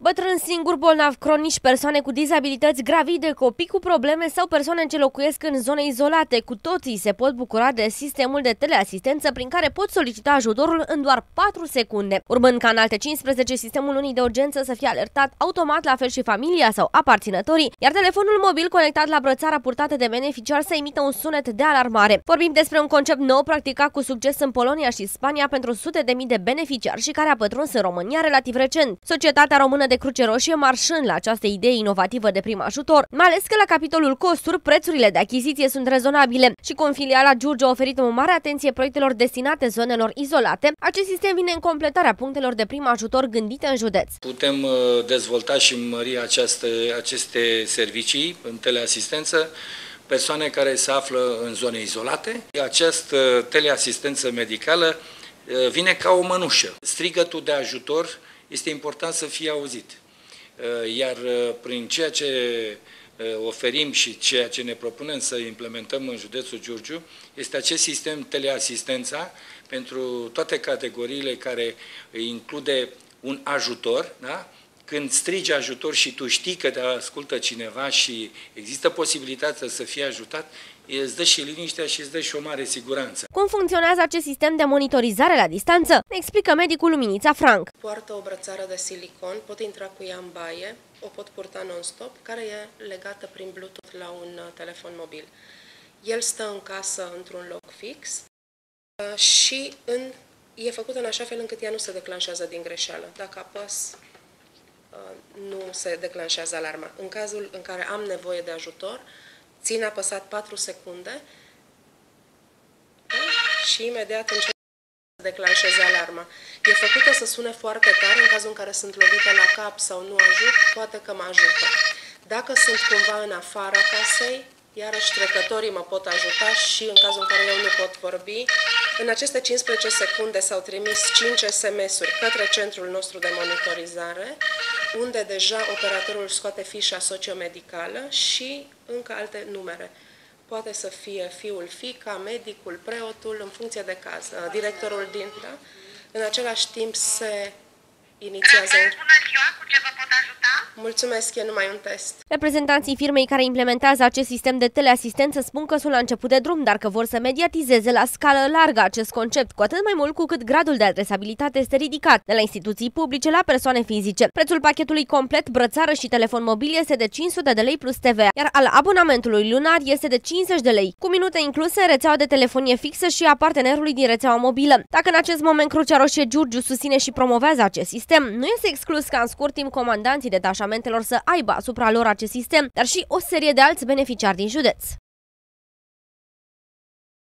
Bătrân singur, bolnav cronici, persoane cu dizabilități gravide, copii cu probleme sau persoane ce locuiesc în zone izolate, cu toții se pot bucura de sistemul de teleasistență prin care pot solicita ajutorul în doar 4 secunde. Urmând ca în alte 15, sistemul unii de urgență să fie alertat automat, la fel și familia sau aparținătorii, iar telefonul mobil conectat la brățara purtată de beneficiar să emită un sunet de alarmare. Vorbim despre un concept nou practicat cu succes în Polonia și Spania pentru sute de mii de beneficiari și care a pătruns în România relativ recent. Societatea română de Cruce Roșie marșând la această idee inovativă de prim ajutor, mai ales că la capitolul costuri prețurile de achiziție sunt rezonabile și cu filiala Giurgea a oferit o mare atenție proiectelor destinate zonelor izolate, acest sistem vine în completarea punctelor de prim ajutor gândite în județ. Putem uh, dezvolta și mări această, aceste servicii în teleasistență persoane care se află în zone izolate. Această teleasistență medicală uh, vine ca o mănușă. Strigătul de ajutor este important să fie auzit. Uh, iar uh, prin ceea ce uh, oferim și ceea ce ne propunem să implementăm în județul Giurgiu este acest sistem teleasistența pentru toate categoriile care include un ajutor, da? Când strigi ajutor și tu știi că te ascultă cineva și există posibilitatea să fie ajutat, îți dă și liniștea și îți dă și o mare siguranță. Cum funcționează acest sistem de monitorizare la distanță? Ne explică medicul Luminița Frank. Poartă o brățară de silicon, pot intra cu ea în baie, o pot purta non-stop, care e legată prin Bluetooth la un uh, telefon mobil. El stă în casă într-un loc fix uh, și în, e făcut în așa fel încât ea nu se declanșează din greșeală. Dacă apăs Uh, nu se declanșează alarma. În cazul în care am nevoie de ajutor, țin apăsat 4 secunde da? și imediat încep să declanșeze alarma. E făcută să sune foarte tare în cazul în care sunt lovită la cap sau nu ajut, poate că mă ajută. Dacă sunt cumva în afara casei, iarăși trecătorii mă pot ajuta și în cazul în care eu nu pot vorbi, în aceste 15 secunde s-au trimis 5 SMS-uri către centrul nostru de monitorizare, unde deja operatorul scoate fișa sociomedicală și încă alte numere. Poate să fie fiul, fica, medicul, preotul, în funcție de caz, directorul din... Da? În același timp se inițiază... Bună ziua, cu ce vă pot ajuta? Mulțumesc, e numai un test. Reprezentanții firmei care implementează acest sistem de teleasistență spun că sunt la început de drum, dar că vor să mediatizeze la scală largă acest concept, cu atât mai mult cu cât gradul de adresabilitate este ridicat, de la instituții publice la persoane fizice. Prețul pachetului complet, brățară și telefon mobil este de 500 de lei plus TVA, iar al abonamentului lunar este de 50 de lei, cu minute incluse rețeaua de telefonie fixă și a partenerului din rețeaua mobilă. Dacă în acest moment Crucea Roșie Giurgiu susține și promovează acest sistem, nu este exclus ca în scurt timp comandanții detașamentelor să aibă asupra lor acest sistem, dar și o serie de alți beneficiari din județ.